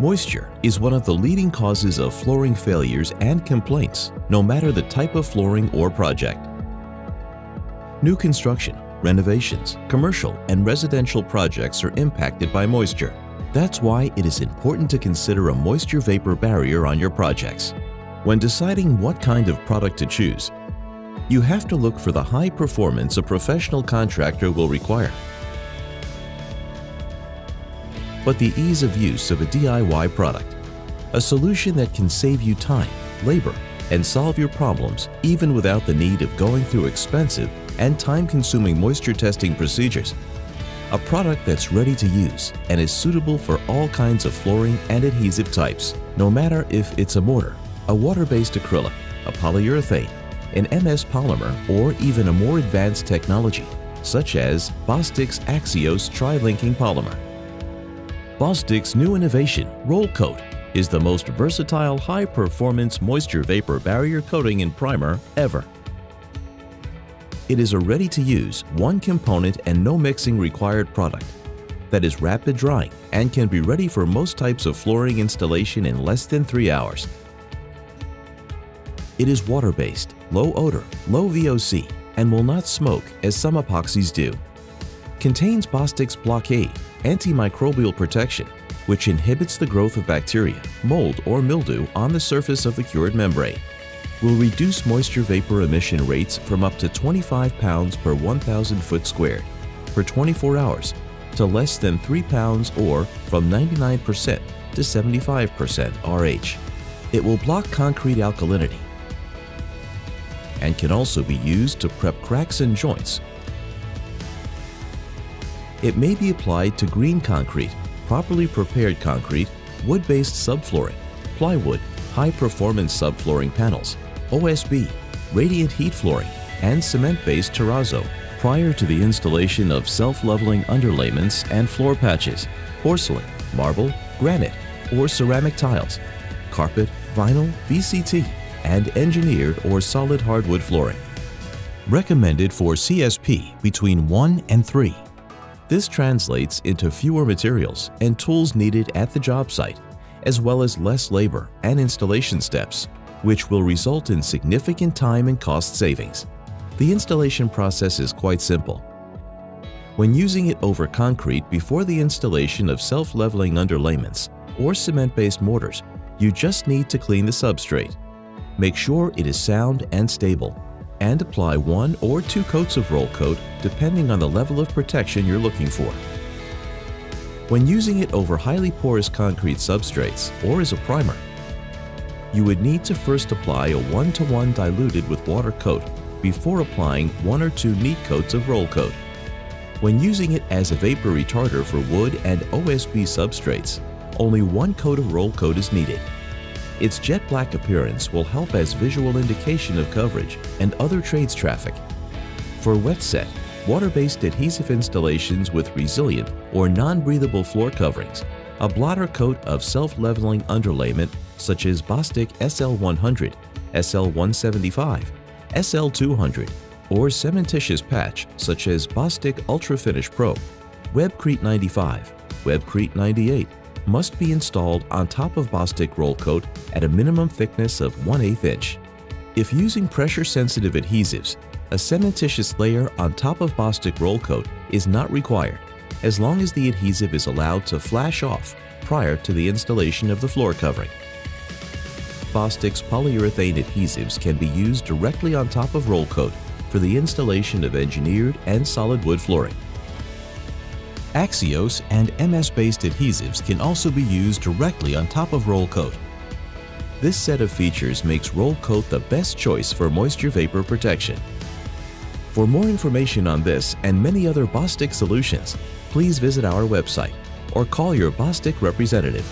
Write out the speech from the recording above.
Moisture is one of the leading causes of flooring failures and complaints, no matter the type of flooring or project. New construction, renovations, commercial, and residential projects are impacted by moisture. That's why it is important to consider a moisture vapor barrier on your projects. When deciding what kind of product to choose, you have to look for the high performance a professional contractor will require but the ease of use of a DIY product. A solution that can save you time, labor, and solve your problems even without the need of going through expensive and time-consuming moisture testing procedures. A product that's ready to use and is suitable for all kinds of flooring and adhesive types, no matter if it's a mortar, a water-based acrylic, a polyurethane, an MS polymer, or even a more advanced technology, such as Bostik's Axios Tri-Linking Polymer. Bostik's new innovation, Roll-Cote, is the most versatile high-performance moisture vapor barrier coating and primer ever. It is a ready-to-use, one-component and no mixing required product that is rapid drying and can be ready for most types of flooring installation in less than three hours. It is water-based, low odor, low VOC, and will not smoke as some epoxies do. Contains Bostik's Blockade, antimicrobial protection, which inhibits the growth of bacteria, mold, or mildew on the surface of the cured membrane. Will reduce moisture vapor emission rates from up to 25 pounds per 1,000 foot squared for 24 hours to less than 3 pounds or from 99% to 75% RH. It will block concrete alkalinity and can also be used to prep cracks and joints it may be applied to green concrete, properly prepared concrete, wood-based subflooring, plywood, high-performance subflooring panels, OSB, radiant heat flooring, and cement-based terrazzo prior to the installation of self-leveling underlayments and floor patches, porcelain, marble, granite, or ceramic tiles, carpet, vinyl, VCT, and engineered or solid hardwood flooring. Recommended for CSP between 1 and 3 this translates into fewer materials and tools needed at the job site, as well as less labor and installation steps, which will result in significant time and cost savings. The installation process is quite simple. When using it over concrete before the installation of self-leveling underlayments or cement-based mortars, you just need to clean the substrate. Make sure it is sound and stable and apply one or two coats of Roll-Cote depending on the level of protection you're looking for. When using it over highly porous concrete substrates or as a primer, you would need to first apply a one-to-one -one diluted with water coat before applying one or two neat coats of Roll-Cote. When using it as a vapor retarder for wood and OSB substrates, only one coat of Roll-Cote is needed. Its jet black appearance will help as visual indication of coverage and other trades traffic. For wet set, water-based adhesive installations with resilient or non-breathable floor coverings, a blotter coat of self-leveling underlayment such as Bostik's SL100, SL175, SL200, or cementitious patch such as Bostik's Ultra Finish Pro, Webcrete 95, Webcrete 98, must be installed on top of Bostik's roll coat at a minimum thickness of 1 8 inch. If using pressure-sensitive adhesives, a cementitious layer on top of Bostik's roll coat is not required as long as the adhesive is allowed to flash off prior to the installation of the floor covering. Bostik's polyurethane adhesives can be used directly on top of Roll-Cote for the installation of engineered and solid wood flooring. Axios and MS-based adhesives can also be used directly on top of Roll-Cote. This set of features makes Roll-Cote the best choice for moisture vapor protection. For more information on this and many other Bostik's solutions, please visit our website or call your Bostik's representative.